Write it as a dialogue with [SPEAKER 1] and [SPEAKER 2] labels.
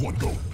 [SPEAKER 1] one, go.